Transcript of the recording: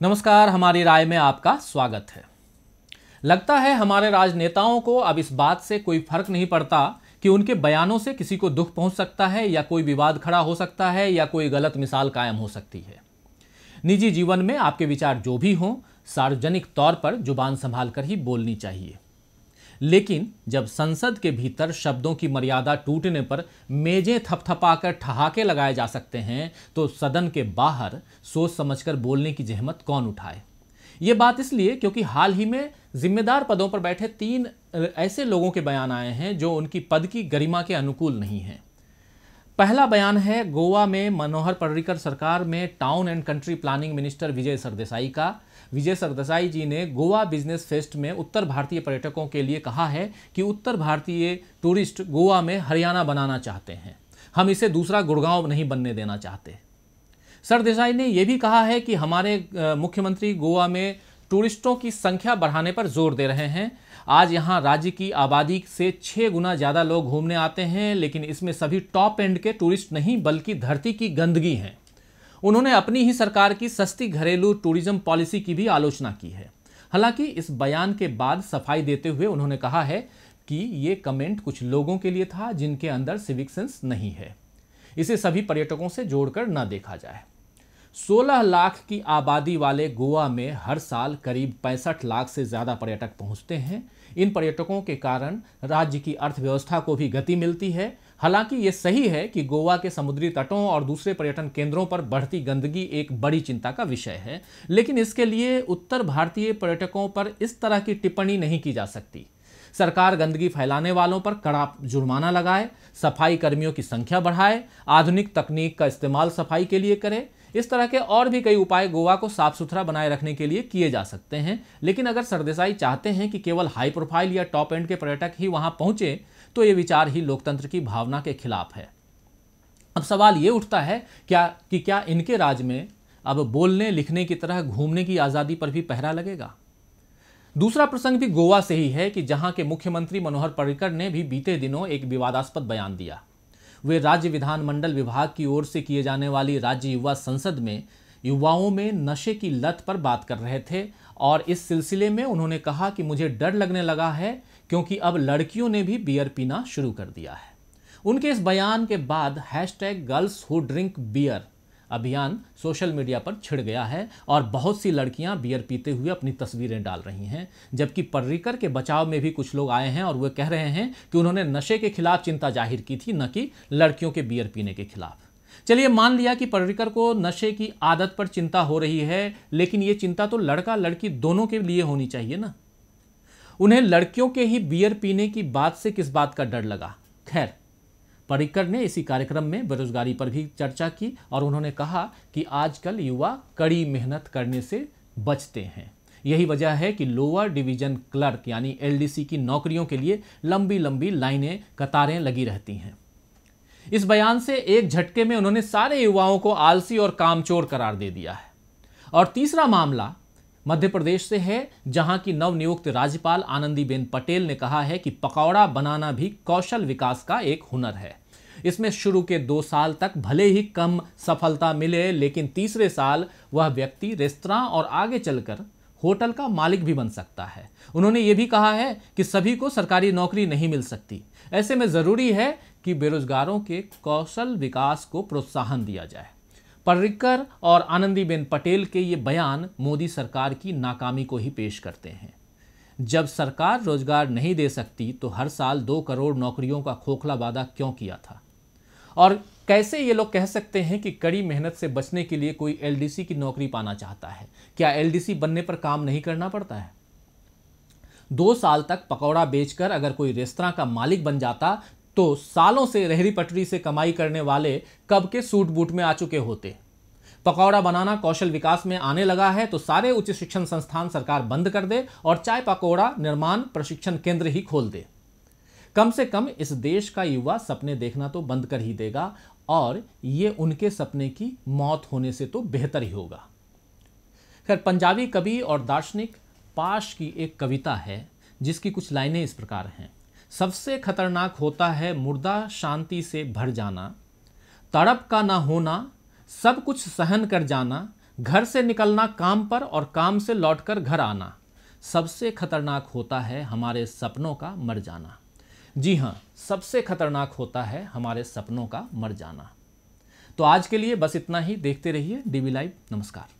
नमस्कार, हमारी राय में आपका स्वागत है। लगता है हमारे राजनेताओं को अब इस बात से कोई फ़र्क नहीं पड़ता कि उनके बयानों से किसी को दुख पहुँच सकता है या कोई विवाद खड़ा हो सकता है या कोई गलत मिसाल कायम हो सकती है। निजी जीवन में आपके विचार जो भी हों, सार्वजनिक तौर पर ज़ुबान संभाल कर ही बोलनी चाहिए। लेकिन जब संसद के भीतर शब्दों की मर्यादा टूटने पर मेजें थपथपाकर ठहाके लगाए जा सकते हैं तो सदन के बाहर सोच समझकर बोलने की जहमत कौन उठाए? ये बात इसलिए क्योंकि हाल ही में जिम्मेदार पदों पर बैठे तीन ऐसे लोगों के बयान आए हैं जो उनकी पद की गरिमा के अनुकूल नहीं हैं। पहला बयान है, गोवा में मनोहर पर्रिकर सरकार में town and country planning minister Vijay Sardesai का। विजय सरदेसाई जी ने गोवा बिज़नेस फेस्ट में उत्तर भारतीय पर्यटकों के लिए कहा है कि उत्तर भारतीय टूरिस्ट गोवा में हरियाणा बनाना चाहते हैं। हम इसे दूसरा गुड़गांव नहीं बनने देना चाहते। सरदेसाई ने यह भी कहा है कि हमारे मुख्यमंत्री गोवा में टूरिस्टों की संख्या बढ़ाने पर ज़ोर दे रहे हैं। आज यहाँ राज्य की आबादी से छः गुना ज़्यादा लोग घूमने आते हैं, लेकिन इसमें सभी टॉप एंड के टूरिस्ट नहीं, बल्कि धरती की गंदगी हैं। उन्होंने अपनी ही सरकार की सस्ती घरेलू टूरिज़्म पॉलिसी की भी आलोचना की है। हालाँकि इस बयान के बाद सफ़ाई देते हुए उन्होंने कहा है कि ये कमेंट कुछ लोगों के लिए था जिनके अंदर सिविक सेंस नहीं है। इसे सभी पर्यटकों से जोड़कर न देखा जाए। 16 लाख की आबादी वाले गोवा में हर साल करीब पैंसठ लाख से ज़्यादा पर्यटक पहुँचते हैं। इन पर्यटकों के कारण राज्य की अर्थव्यवस्था को भी गति मिलती है। हालाँकि ये सही है कि गोवा के समुद्री तटों और दूसरे पर्यटन केंद्रों पर बढ़ती गंदगी एक बड़ी चिंता का विषय है, लेकिन इसके लिए उत्तर भारतीय पर्यटकों पर इस तरह की टिप्पणी नहीं की जा सकती। सरकार गंदगी फैलाने वालों पर कड़ा जुर्माना लगाए, सफ़ाई कर्मियों की संख्या बढ़ाए, आधुनिक तकनीक का इस्तेमाल सफ़ाई के लिए करे इस तरह के और भी कई उपाय गोवा को साफ़ सुथरा बनाए रखने के लिए किए जा सकते हैं। लेकिन अगर सरदेसाई चाहते हैं कि केवल हाई प्रोफ़ाइल या टॉप एंड के पर्यटक ही वहाँ पहुँचे तो ये विचार ही लोकतंत्र की भावना के खिलाफ है। अब सवाल ये उठता है, क्या, कि क्या इनके राज में अब बोलने, लिखने की तरह घूमने की आज़ादी पर भी पहरा लगेगा? दूसरा प्रसंग भी गोवा से ही है कि जहाँ के मुख्यमंत्री मनोहर पर्रिकर ने भी बीते दिनों एक विवादास्पद बयान दिया। वे राज्य विधानमंडल विभाग की ओर से किए जाने वाली राज्य युवा संसद में युवाओं में नशे की लत पर बात कर रहे थे और इस सिलसिले में उन्होंने कहा कि मुझे डर लगने लगा है क्योंकि अब लड़कियों ने भी बियर पीना शुरू कर दिया है। उनके इस बयान के बाद hash tag girls who drink beer अभियान सोशल मीडिया पर छिड़ गया है और बहुत सी लड़कियाँ बियर पीते हुए अपनी तस्वीरें डाल रही हैं, जबकि पर्रिकर के बचाव में भी कुछ लोग आए हैं और वे कह रहे हैं कि उन्होंने नशे के खिलाफ चिंता ज़ाहिर की थी, न कि लड़कियों के बियर पीने के खिलाफ। चलिए मान लिया कि पर्रिकर को नशे की आदत पर चिंता हो रही है, लेकिन ये चिंता तो लड़का लड़की दोनों के लिए होनी चाहिए ना? उन्हें लड़कियों के ही बियर पीने की बात से किस बात का डर लगा? खैर पर्रिकर ने इसी कार्यक्रम में बेरोजगारी पर भी चर्चा की और उन्होंने कहा कि आजकल युवा कड़ी मेहनत करने से बचते हैं। यही वजह है कि लोअर डिवीज़न क्लर्क यानी एलडीसी की नौकरियों के लिए लंबी लंबी लाइनें, कतारें लगी रहती हैं। इस बयान से एक झटके में उन्होंने सारे युवाओं को आलसी और कामचोर करार दे दिया है। और तीसरा मामला मध्य प्रदेश से है, जहाँ की नवनियुक्त राज्यपाल आनंदीबेन पटेल ने कहा है कि पकौड़ा बनाना भी कौशल विकास का एक हुनर है। इसमें शुरू के दो साल तक भले ही कम सफलता मिले, लेकिन तीसरे साल वह व्यक्ति रेस्तरा और आगे चलकर होटल का मालिक भी बन सकता है। उन्होंने ये भी कहा है कि सभी को सरकारी नौकरी नहीं मिल सकती। ऐसे में ज़रूरी है कि बेरोजगारों के कौशल विकास को प्रोत्साहन दिया जाए। पर्रिकर और आनंदीबेन पटेल के ये बयान मोदी सरकार की नाकामी को ही पेश करते हैं। जब सरकार रोज़गार नहीं दे सकती तो हर साल दो करोड़ नौकरियों का खोखला वादा क्यों किया था? और कैसे ये लोग कह सकते हैं कि कड़ी मेहनत से बचने के लिए कोई एलडीसी की नौकरी पाना चाहता है? क्या एलडीसी बनने पर काम नहीं करना पड़ता है? दो साल तक पकौड़ा बेचकर अगर कोई रेस्तरा का मालिक बन जाता तो सालों से रहरी पटरी से कमाई करने वाले कब के सूट बूट में आ चुके होते? पकौड़ा बनाना कौशल विकास में आने लगा है तो सारे उच्च शिक्षण संस्थान सरकार बंद कर दे और चाय पकौड़ा निर्माण प्रशिक्षण केंद्र ही खोल दे। कम से कम इस देश का युवा सपने देखना तो बंद कर ही देगा और ये उनके सपने की मौत होने से तो बेहतर ही होगा। खैर, पंजाबी कवि और दार्शनिक पाश की एक कविता है जिसकी कुछ लाइनें इस प्रकार हैं। सबसे खतरनाक होता है मुर्दा शांति से भर जाना, तड़प का ना होना, सब कुछ सहन कर जाना, घर से निकलना काम पर और काम से लौटकर घर आना। सबसे खतरनाक होता है हमारे सपनों का मर जाना। जी हाँ सबसे खतरनाक होता है हमारे सपनों का मर जाना। तो आज के लिए बस इतना ही, देखते रहिए डीबी लाइव, नमस्कार।